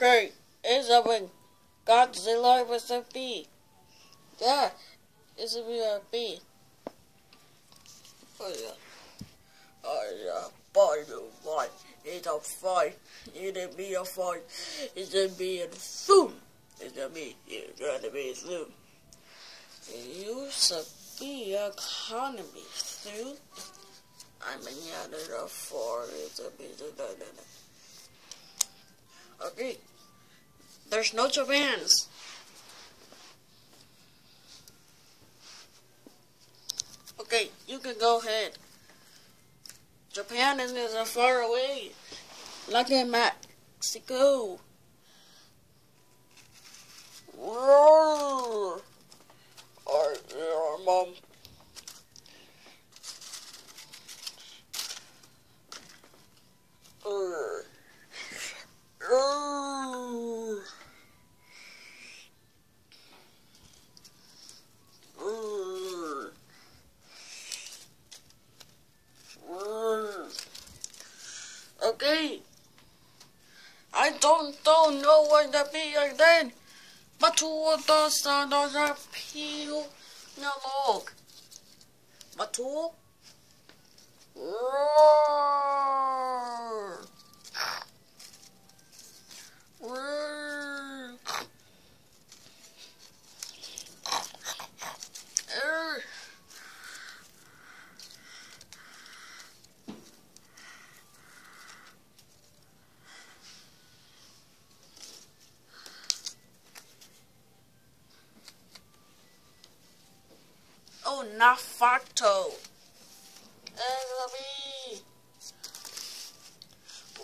Okay, it's a win. Godzilla was a B. Yeah, it's a be a B. Oh yeah. Oh yeah. By the way, it's a fight. It'll be a fight. It's gonna be a soon. It's gonna be. It's gonna be soon. To be economy soon. I'm in the four. It's a bit. Okay. There's no Japans. Okay, you can go ahead. Japan is uh, far away. Like in Mexico. Roar. I don't don't know what the be again. But of are those are peel no log. But two Roar. Roar. Not facto. Enemy.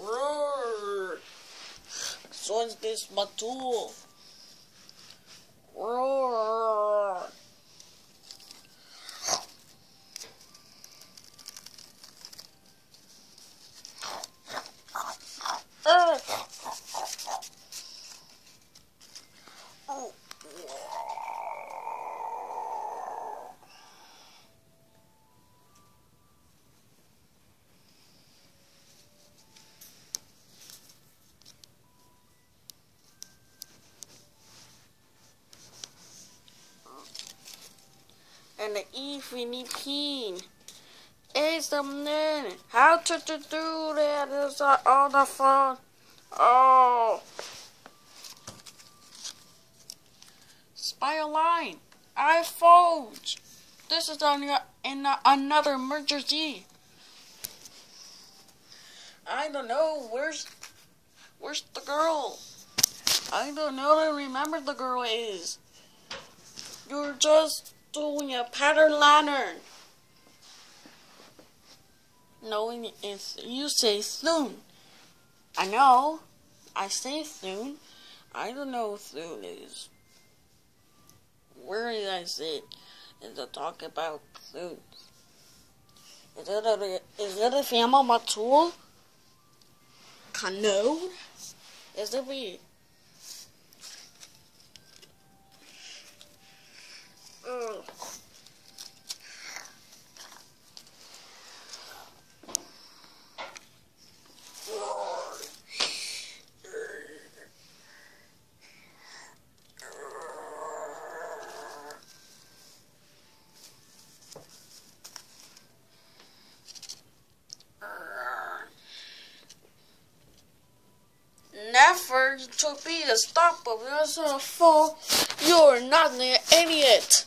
Roar. So is this my tool. Roar. Ah. Oh. The Philippine. It's the man. How to, to do that is all the fun. Oh. Spy line. iPhones. This is on in another emergency. I don't know. Where's where's the girl? I don't know. I remember the girl is. You're just doing a pattern lantern. Knowing it's you say soon. I know. I say soon. I don't know soon is. Where did I say it? Is it talk about soon? Is it a is it a family tool? Canoe? Is it we? Never to be a stop of yourself fall. You're not an idiot.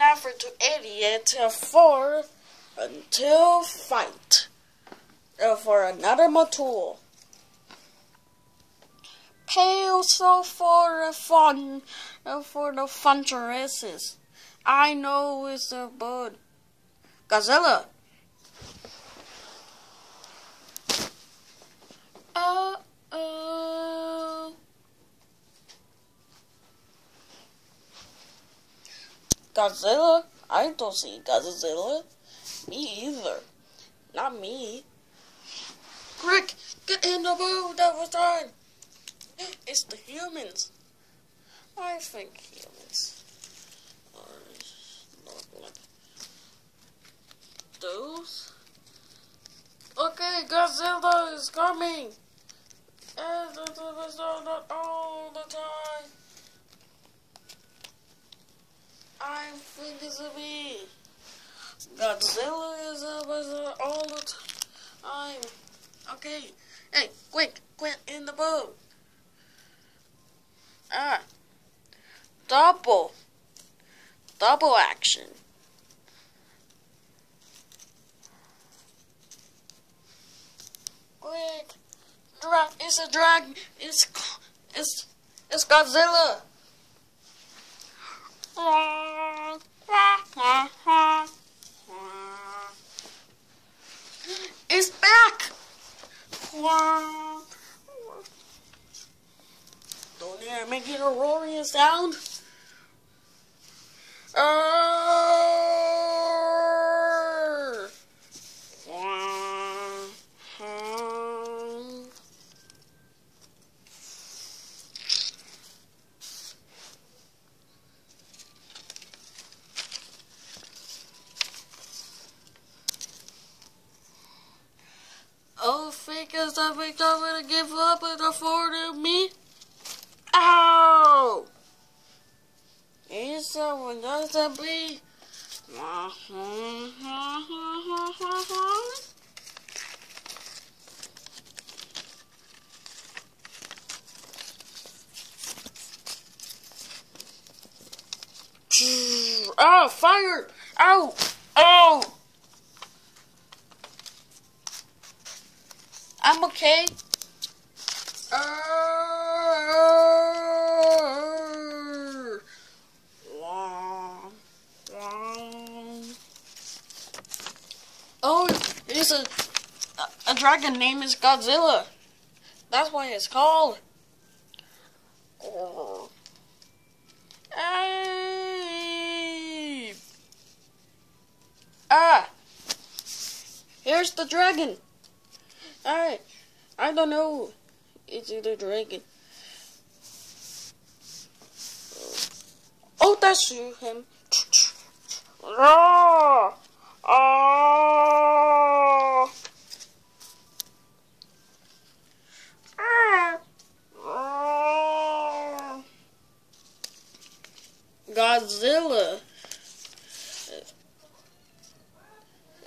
Never to idiot for until fight. Uh, For another tool. Pay so for the fun, uh, for the fun races. I know it's a bird. Gazella. Uh oh. Godzilla. I don't see Godzilla. Me either. Not me. Quick, get in the boat. That was time. It's the humans. I think humans are like those. Okay, Godzilla is coming. And not all the time. I'm me. Godzilla is all the time. I'm okay. Hey, quick, quick in the boat. Ah. Double. Double action. Quick. Dra it's a dragon. It's it's it's Godzilla. It's back. Don't hear making a roaring sound. Oh, figures I think I'm gonna give up and afford me. Ow! Is someone else to be? Oh, fire! Ow! Oh! I'm okay. Oh, there's a, a dragon name is Godzilla. That's why it's called. Ah. Here's the dragon. I, I don't know. It's either dragon. Oh, that's you, him. Ah! Ah! Godzilla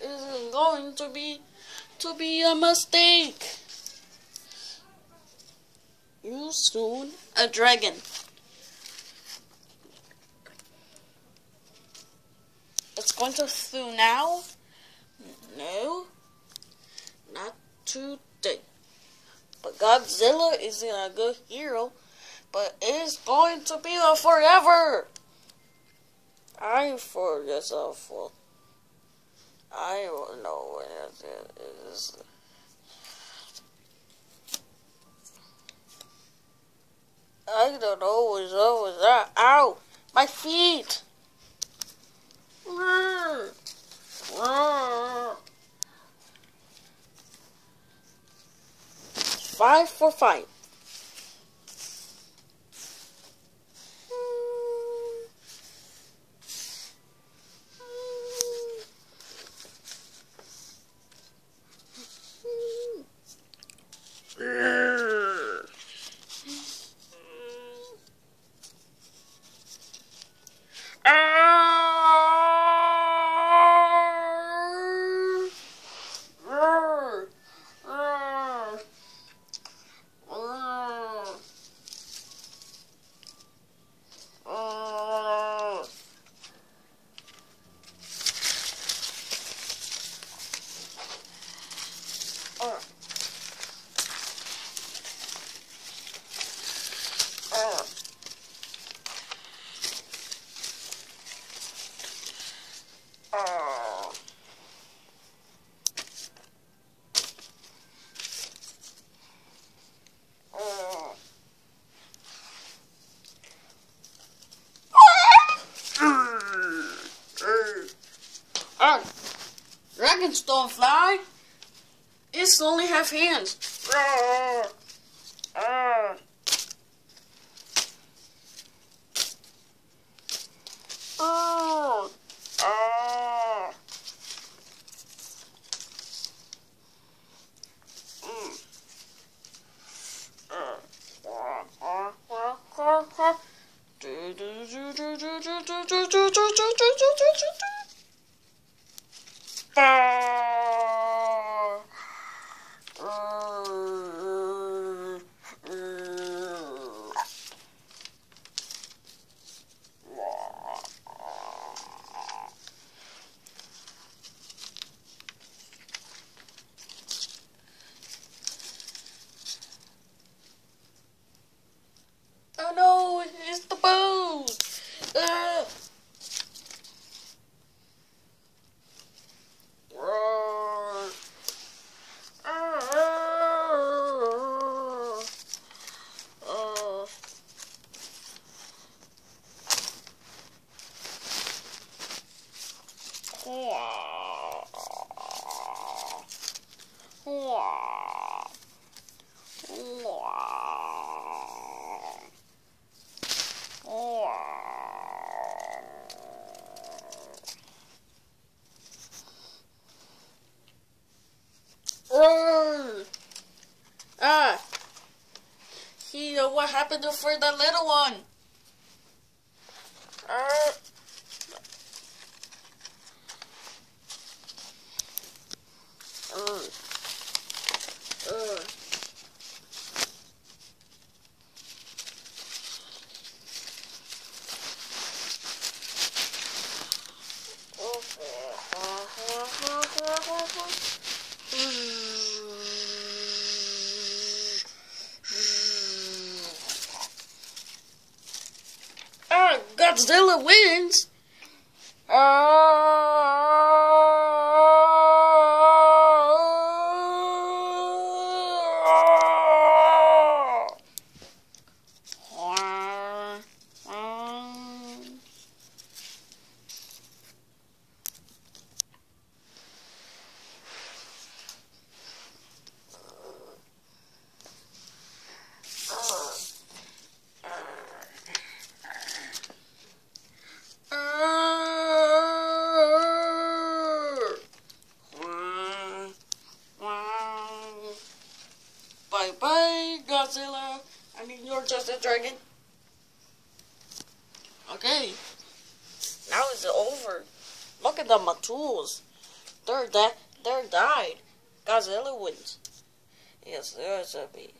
is going to be to be a mistake. You soon a dragon. It's going to through now? No, not today. But Godzilla isn't a good hero, but it's going to be a forever. I for yourself. I don't know what it is. I don't know what's up with that. Ow! My feet! Five for five. Don't fly. It's only have hands. Oh no, it's the boat! Uh. Roar. Uh. Wow. Wow. Wow. Roar. Ah. See uh, what happened for the little one? Uh. Uh. Uh. Ah, Godzilla wins. Mean, you're just a dragon. Okay. Now it's over. Look at the Matuls. They're dead. They're died. Godzilla wins. Yes, there's a me.